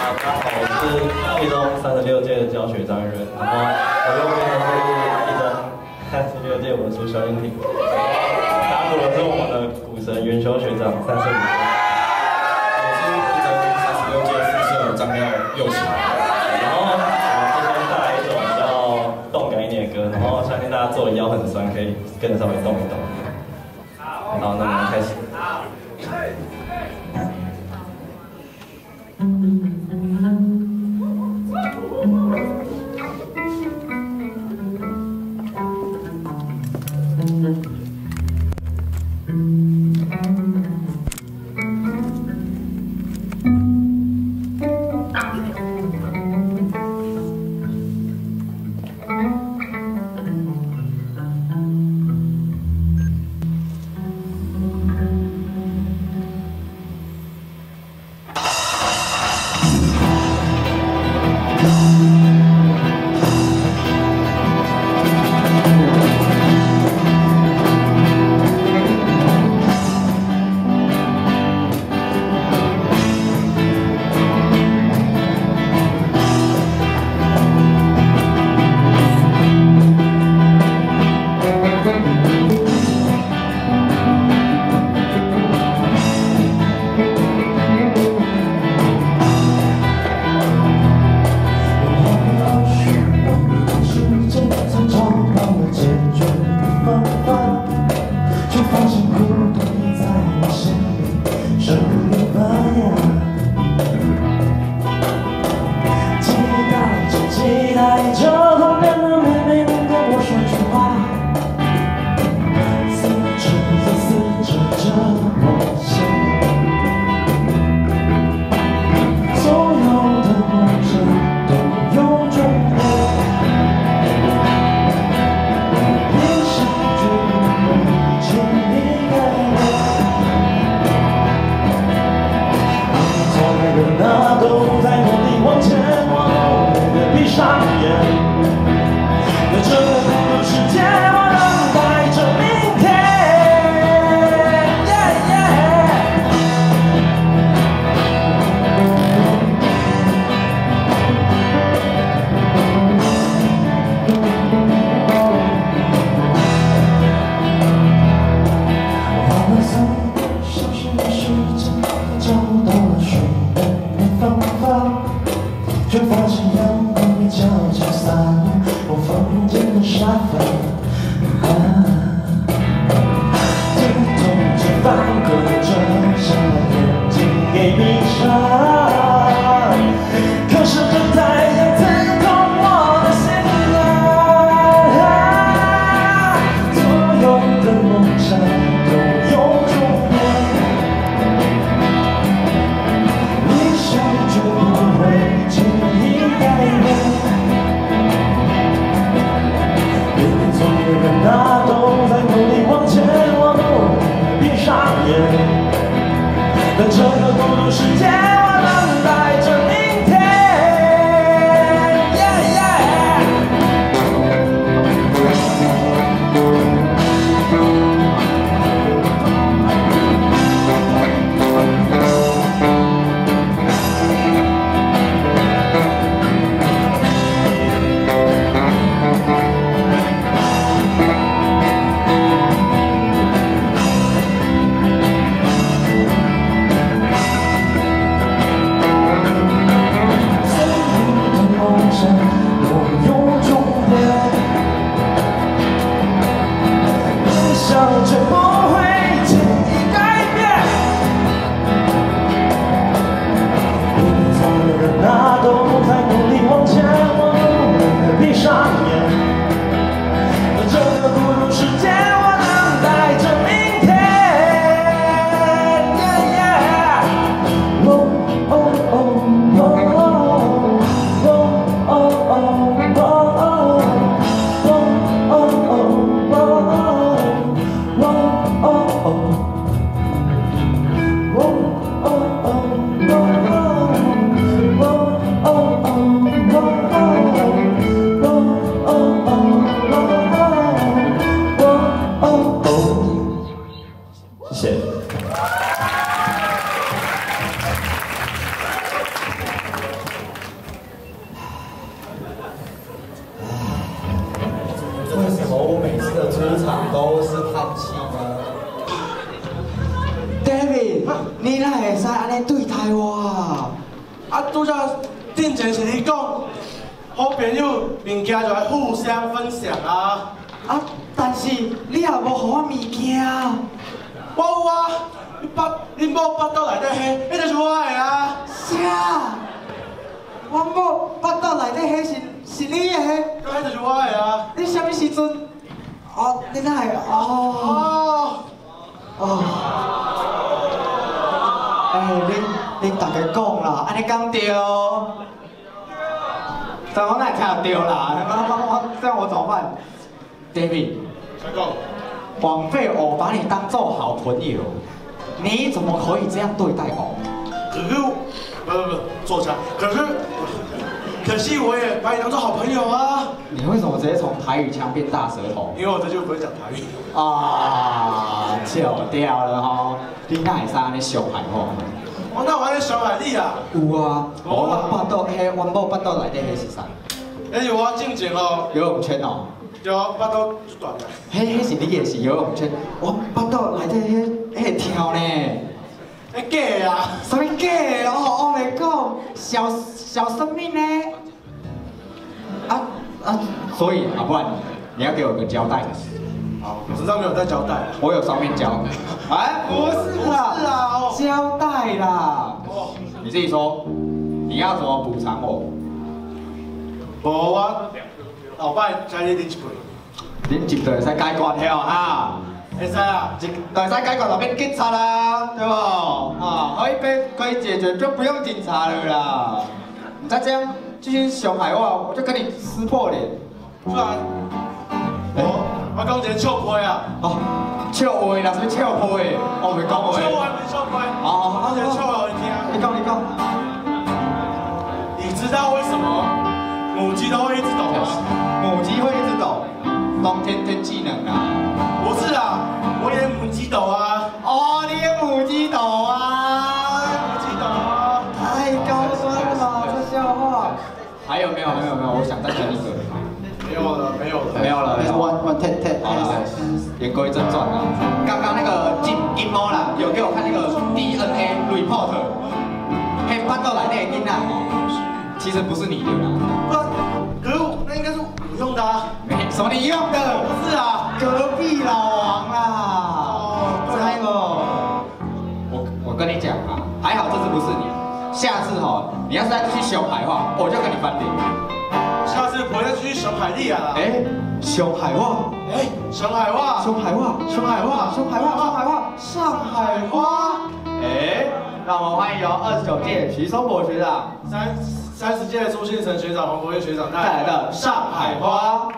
大家好，我是一中三十六届的教学张仁，然后我右边的是一中三十六届文书肖英婷，打鼓的是我的股神元修学长三十五岁，我是一中三十六届副社张亮右旗。然后我们今天带来一首比较动感一点的歌，然后相信大家坐的腰很酸，可以跟着稍微动一动。Peace. 在这个孤独世界台哇！啊，拄则顶前是你讲，好朋友物件就要互相分享啊。啊，但是你也无互我物件。我有啊，你巴你某巴肚内底迄，迄就是我的啊。啥？我某巴肚内底迄是是你的？迄就是我的啊。你啥物时阵？哦，你哪会？哦哦。哦。哎，恁恁大家讲啦，安尼讲对。但我哪听对啦？我我这样我怎么办？David。再讲。枉费我把你当做好朋友，你怎么可以这样对待我？可是，不不不，坐下。可是，可惜我也把你当做好朋友啊。你为什么直接从台语腔变大舌头？因为我这就不会讲台语。啊，笑掉了哈！你哪会生安尼伤害我？我哪有安尼伤害你啊？有啊，我巴肚迄，阮某巴肚内底迄是啥？迄是我正经哦，游泳圈哦。对啊，巴肚短的。迄迄是你也是游泳圈，我巴肚内底迄迄跳呢。迄假的啊？什么假的？哦，我来讲，小小生命呢？啊啊，所以啊，不然你要给我个交代。好，纸上没有在交代。我有双面胶。哎，不是啦，是啊，胶带啦。哦，你自己说，你要怎么补偿我？无我。后摆请你啉一杯，啉一杯会使解决了哈。会使啊，一会使解决就变警察啦，对不？啊，可以被可以解决就不用警察了啦。你再这样继续伤害我，我就跟你撕破脸。不然，我我讲一个笑话啊。哦，笑话啦，什么笑话？我没讲话。笑话不是笑话。哦，我讲笑话你听。你讲你讲。你知道为什么？母鸡都会一直抖吗？母鸡会一直抖，冬天天气冷啊。有了，没有了，没有了。One one ten ten。好了，言归正传啊。刚刚那个金金猫啦，有给我看那个 DNA report，黑巴豆来那个囡仔哦，其实不是你的啦。可是那应该是我用的啊，没什么你用的，不是啊，隔壁老王啦。哦，对哦。我我跟你讲啊，还好这次不是你，下次哈，你要是再继续熊海话，我就跟你翻脸。下次不会再继续熊海丽啊。哎，熊海话，哎，熊海话，熊海话，熊海话，熊海话，上海话，上海花。哎，让我们欢迎由二十九届徐松博学长。三三十届朱信成学长、黄国岳学长带来的上海花。